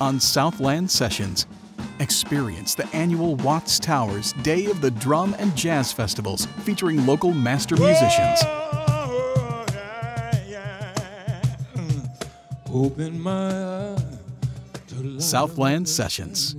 on Southland Sessions. Experience the annual Watts Towers Day of the Drum and Jazz Festivals featuring local master musicians. Yeah, yeah. Southland Sessions.